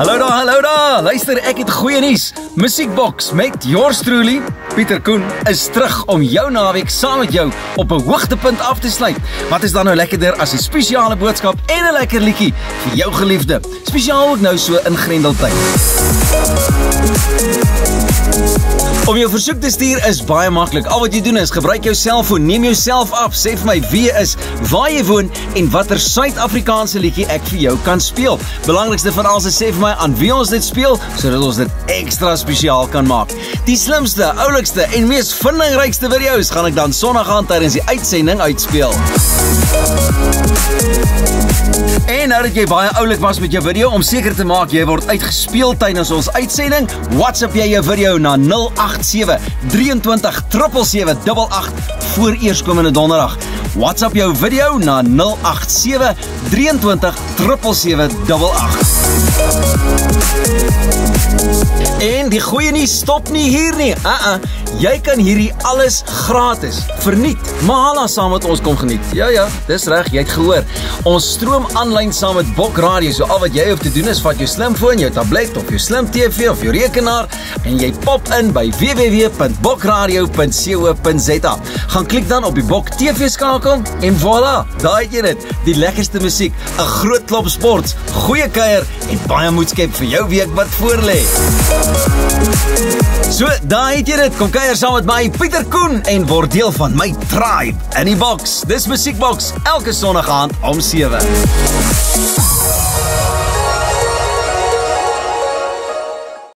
Hallo daar, hallo daar. Luister, ek het goeie nuus. Musiekbox met yours truly, Pieter Koen is terug om jou naweek saam met jou op 'n hoogtepunt af te sluit. Wat is dan nou lekkerder as 'n spesiale boodskap en 'n lekker liedjie vir jou geliefde? Spesiaal ook nou so in Grendeltyd. Om jou versoek te stuur is baie maklik. Al wat jy doen is gebruik jou selfoon, neem jou self af, sê vir my wie jy is, waar jy woon en watter Suid-Afrikaanse liedjie ek vir jou kan speel. Belangrikste van alles is sê vir my aan wie ons dit speel sodat ons dit ekstra spesiaal kan maak. Die slimste, oulikste en mees vindingrykste video's gaan ek dan Sondag aand tydens die uitsending uitspeel. Nou dat jy baie oulik was met jou video om seker te maak jy word uitgespeel tydens ons uitsending, WhatsApp jy jou video na 087 23 77788 voor eerskomende donderdag. WhatsApp jou video na 087 23 77788. En die goeie nuus stop nie hier nie. Uh uh. Jy kan hierdie alles gratis verniet. Mahala saam met ons kom geniet. Ja ja, dis reg, jy het gehoor. Ons stroom aanlyn saam met Bok Radio. So al wat jy hoef te doen is vat jou slimfoon, jou tablet of jou slim TV of jou rekenaar en jy pop in by www.bokradio.co.za. Gaan klik dan op die Bok TV skakel en voilà, daai het jy dit. Die lekkerste musiek, 'n groot klop sport, goeie kuier en baie moedskep vir jou week wat voorlê. So, daai het jy dit. Kom kuier saam met my, Pieter Koen en word deel van my tribe in die box. Dis Musiekbox elke Sondag aand om 7.